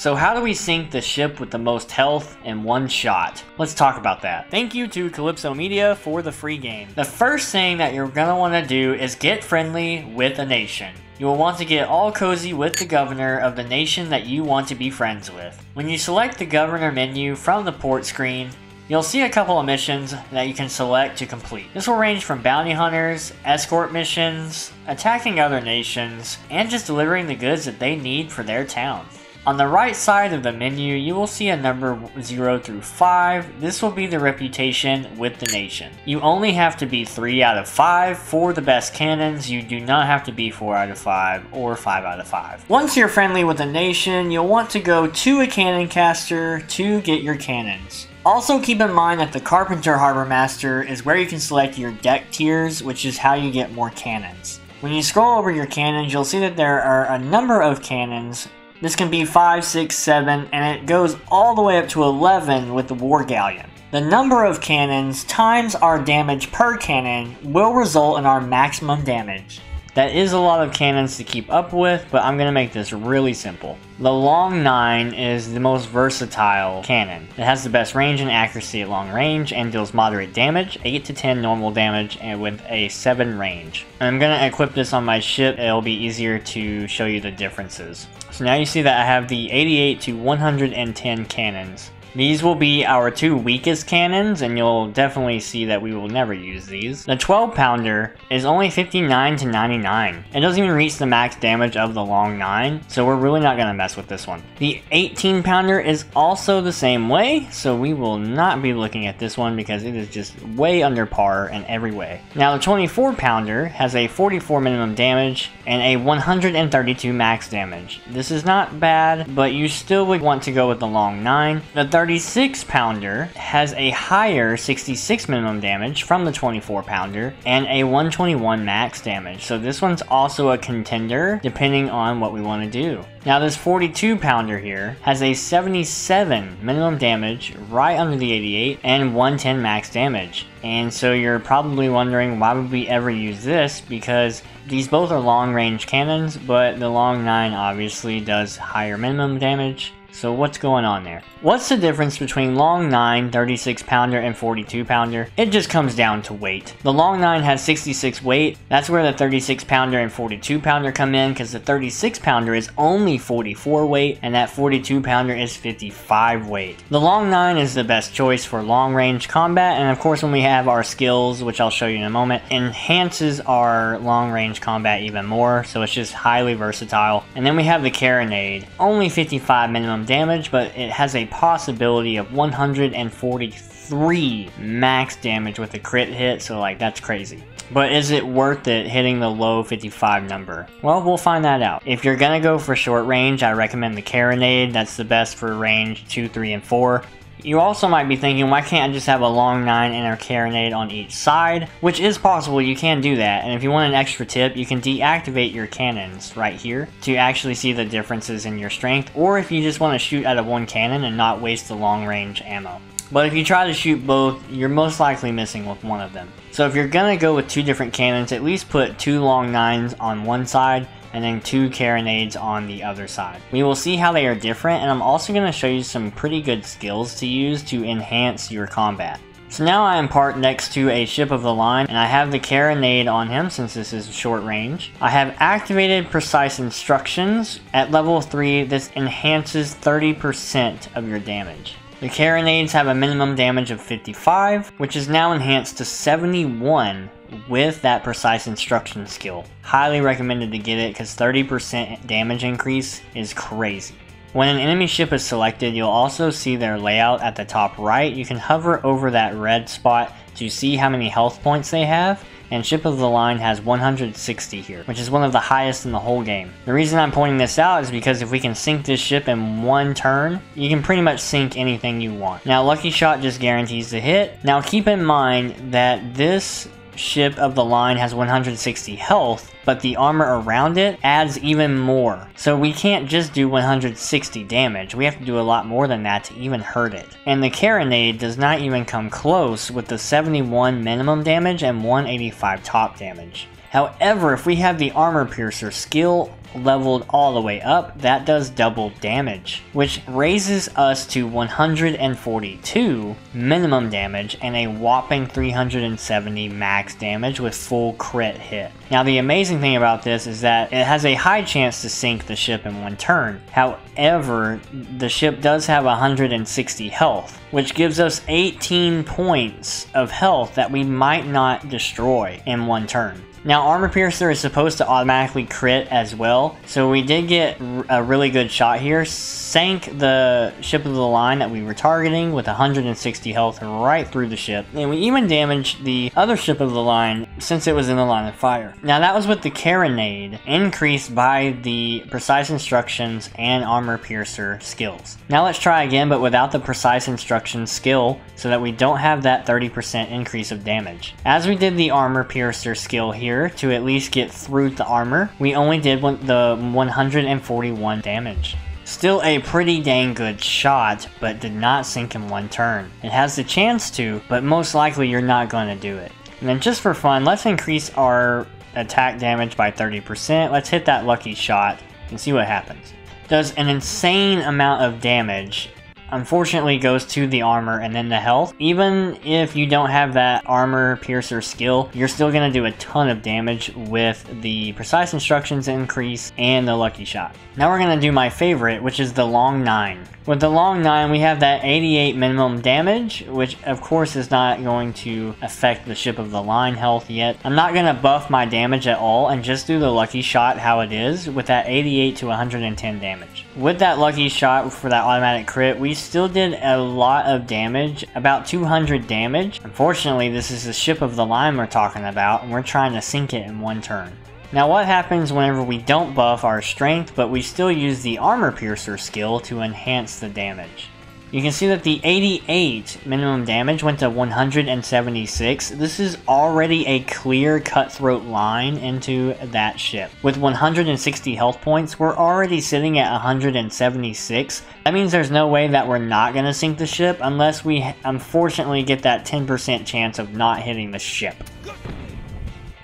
So how do we sink the ship with the most health in one shot? Let's talk about that. Thank you to Kalypso Media for the free game. The first thing that you're gonna wanna do is get friendly with a nation. You will want to get all cozy with the governor of the nation that you want to be friends with. When you select the governor menu from the port screen, You'll see a couple of missions that you can select to complete. This will range from bounty hunters, escort missions, attacking other nations, and just delivering the goods that they need for their town. On the right side of the menu, you will see a number 0 through 5. This will be the reputation with the nation. You only have to be 3 out of 5 for the best cannons. You do not have to be 4 out of 5 or 5 out of 5. Once you're friendly with a nation, you'll want to go to a cannon caster to get your cannons. Also keep in mind that the Carpenter Harbor Master is where you can select your deck tiers, which is how you get more cannons. When you scroll over your cannons, you'll see that there are a number of cannons this can be 5, 6, 7, and it goes all the way up to 11 with the War Galleon. The number of cannons times our damage per cannon will result in our maximum damage. That is a lot of cannons to keep up with, but I'm going to make this really simple. The Long 9 is the most versatile cannon. It has the best range and accuracy at long range and deals moderate damage, 8 to 10 normal damage, and with a 7 range. I'm going to equip this on my ship, it'll be easier to show you the differences. So now you see that I have the 88 to 110 cannons. These will be our two weakest cannons, and you'll definitely see that we will never use these. The 12 pounder is only 59 to 99. It doesn't even reach the max damage of the long 9, so we're really not going to mess with this one. The 18 pounder is also the same way, so we will not be looking at this one because it is just way under par in every way. Now the 24 pounder has a 44 minimum damage and a 132 max damage. This is not bad, but you still would want to go with the long 9. The 36 pounder has a higher 66 minimum damage from the 24 pounder and a 121 max damage. So this one's also a contender depending on what we want to do. Now this 42 pounder here has a 77 minimum damage right under the 88 and 110 max damage. And so you're probably wondering why would we ever use this because these both are long range cannons but the long 9 obviously does higher minimum damage so what's going on there? What's the difference between long 9, 36 pounder, and 42 pounder? It just comes down to weight. The long 9 has 66 weight. That's where the 36 pounder and 42 pounder come in because the 36 pounder is only 44 weight and that 42 pounder is 55 weight. The long 9 is the best choice for long range combat and of course when we have our skills, which I'll show you in a moment, enhances our long range combat even more so it's just highly versatile. And then we have the Carronade, only 55 minimum damage, but it has a possibility of 143 max damage with a crit hit, so like that's crazy. But is it worth it hitting the low 55 number? Well, we'll find that out. If you're gonna go for short range, I recommend the Carronade. That's the best for range 2, 3, and 4. You also might be thinking, why can't I just have a long 9 and a carronade on each side? Which is possible, you can do that, and if you want an extra tip, you can deactivate your cannons right here to actually see the differences in your strength, or if you just want to shoot out of one cannon and not waste the long range ammo. But if you try to shoot both, you're most likely missing with one of them. So if you're gonna go with two different cannons, at least put two long 9s on one side and then two carronades on the other side. We will see how they are different and I'm also going to show you some pretty good skills to use to enhance your combat. So now I am parked next to a ship of the line and I have the carronade on him since this is short range. I have activated precise instructions. At level 3 this enhances 30% of your damage. The carronades have a minimum damage of 55, which is now enhanced to 71 with that precise instruction skill. Highly recommended to get it because 30% damage increase is crazy. When an enemy ship is selected, you'll also see their layout at the top right. You can hover over that red spot to see how many health points they have, and Ship of the Line has 160 here, which is one of the highest in the whole game. The reason I'm pointing this out is because if we can sink this ship in one turn, you can pretty much sink anything you want. Now Lucky Shot just guarantees the hit. Now keep in mind that this ship of the line has 160 health, but the armor around it adds even more. So we can't just do 160 damage, we have to do a lot more than that to even hurt it. And the Carronade does not even come close with the 71 minimum damage and 185 top damage. However, if we have the Armor Piercer skill leveled all the way up, that does double damage, which raises us to 142 minimum damage and a whopping 370 max damage with full crit hit. Now the amazing thing about this is that it has a high chance to sink the ship in one turn. However, the ship does have 160 health, which gives us 18 points of health that we might not destroy in one turn. Now, Armor Piercer is supposed to automatically crit as well, so we did get a really good shot here. Sank the ship of the line that we were targeting with 160 health right through the ship, and we even damaged the other ship of the line since it was in the line of fire. Now, that was with the Carronade increased by the Precise Instructions and Armor Piercer skills. Now, let's try again, but without the Precise Instructions skill, so that we don't have that 30% increase of damage. As we did the Armor Piercer skill here, here to at least get through the armor. We only did the 141 damage. Still a pretty dang good shot, but did not sink in one turn. It has the chance to, but most likely you're not going to do it. And then just for fun, let's increase our attack damage by 30%. Let's hit that lucky shot and see what happens. Does an insane amount of damage unfortunately goes to the armor and then the health. Even if you don't have that armor piercer skill, you're still going to do a ton of damage with the precise instructions increase and the lucky shot. Now we're going to do my favorite, which is the long 9. With the long 9, we have that 88 minimum damage, which of course is not going to affect the ship of the line health yet. I'm not going to buff my damage at all and just do the lucky shot how it is with that 88 to 110 damage. With that lucky shot for that automatic crit, we still did a lot of damage, about 200 damage. Unfortunately, this is the ship of the line we're talking about, and we're trying to sink it in one turn. Now what happens whenever we don't buff our strength, but we still use the armor piercer skill to enhance the damage? You can see that the 88 minimum damage went to 176. This is already a clear cutthroat line into that ship. With 160 health points, we're already sitting at 176. That means there's no way that we're not going to sink the ship unless we unfortunately get that 10% chance of not hitting the ship.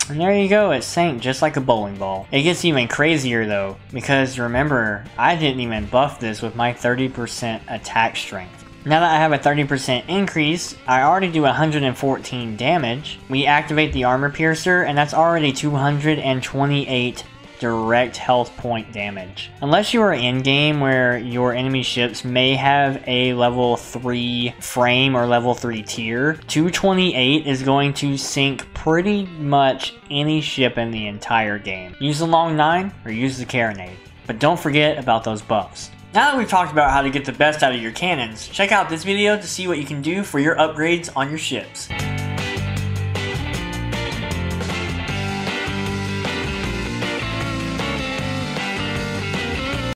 And there you go, it sank just like a bowling ball. It gets even crazier though, because remember, I didn't even buff this with my 30% attack strength. Now that I have a 30% increase, I already do 114 damage. We activate the armor piercer, and that's already 228 direct health point damage. Unless you are in-game where your enemy ships may have a level 3 frame or level 3 tier, 228 is going to sink pretty much any ship in the entire game. Use the Long 9 or use the Carronade. But don't forget about those buffs. Now that we've talked about how to get the best out of your cannons, check out this video to see what you can do for your upgrades on your ships.